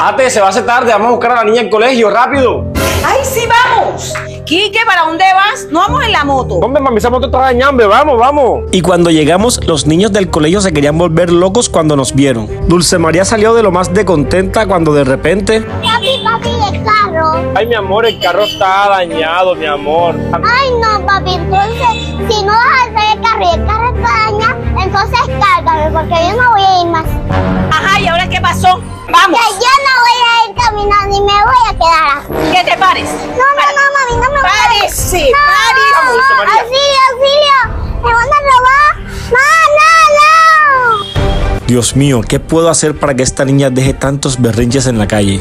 Ate, se va a hacer tarde, vamos a buscar a la niña al colegio, rápido. ¡Ay, sí, vamos! Quique, ¿para dónde vas? No vamos en la moto. Hombre, mami, esa moto está dañando, vamos, vamos. Y cuando llegamos, los niños del colegio se querían volver locos cuando nos vieron. Dulce María salió de lo más de contenta cuando de repente... Papi, papi, el carro. Ay, mi amor, el carro está dañado, mi amor. Ay, no, papi, entonces, si no vas a hacer el carro y el carro está dañado, entonces cárgame, porque yo no voy a ir más. Ajá, ¿y ahora qué pasó? ¡Vamos! ¡Que te pares! No, no, no, mami, no me. ¡Párese! No, ¡Párese! María. auxilio, auxilio. Me van a robar. No, no, no. Dios mío, ¿qué puedo hacer para que esta niña deje tantos berrinches en la calle?